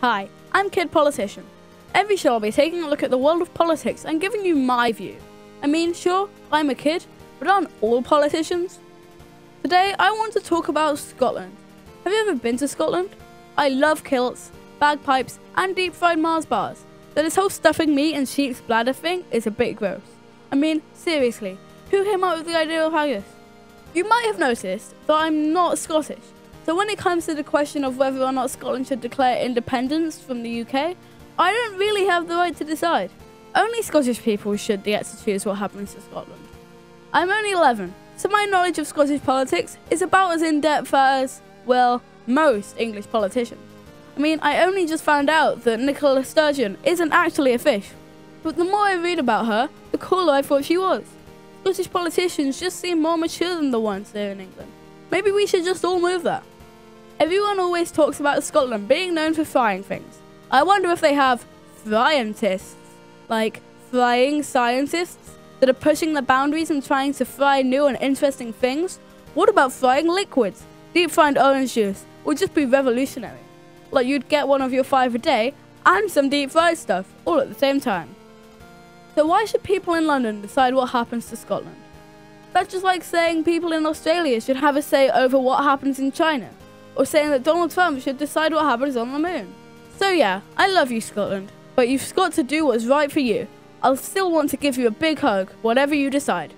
Hi, I'm Kid Politician. Every show I'll be taking a look at the world of politics and giving you my view. I mean, sure, I'm a kid, but aren't all politicians? Today, I want to talk about Scotland. Have you ever been to Scotland? I love kilts, bagpipes, and deep fried Mars bars. Though this whole stuffing meat and sheep's bladder thing is a bit gross. I mean, seriously, who came up with the idea of haggis? You might have noticed that I'm not Scottish. So when it comes to the question of whether or not Scotland should declare independence from the UK, I don't really have the right to decide. Only Scottish people should get to choose what happens to Scotland. I'm only 11, so my knowledge of Scottish politics is about as in-depth as, well, most English politicians. I mean, I only just found out that Nicola Sturgeon isn't actually a fish. But the more I read about her, the cooler I thought she was. Scottish politicians just seem more mature than the ones here in England. Maybe we should just all move there. Everyone always talks about Scotland being known for frying things. I wonder if they have scientists, like flying scientists, that are pushing the boundaries and trying to fry new and interesting things. What about frying liquids? Deep fried orange juice would just be revolutionary. Like you'd get one of your five a day and some deep fried stuff all at the same time. So why should people in London decide what happens to Scotland? That's just like saying people in Australia should have a say over what happens in China or saying that Donald Trump should decide what happens on the moon. So yeah, I love you Scotland, but you've got to do what's right for you. I'll still want to give you a big hug, whatever you decide.